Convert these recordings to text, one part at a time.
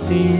see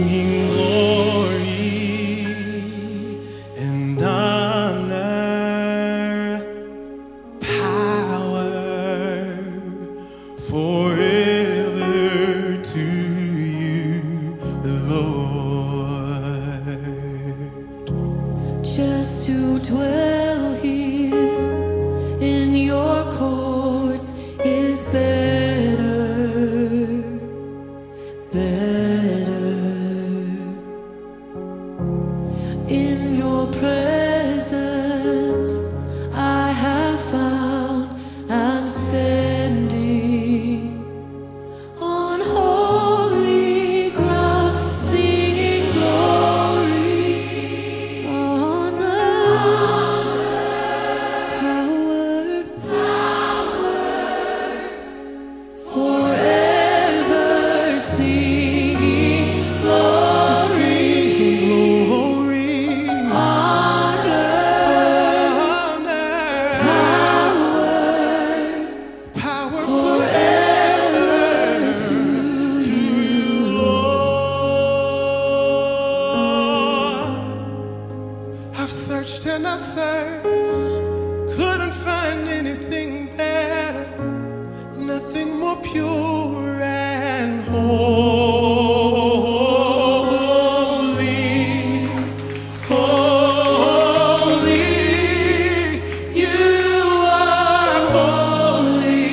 in your presence. I have and I've searched, couldn't find anything better, nothing more pure and holy. Holy, you are holy,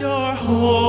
you're holy.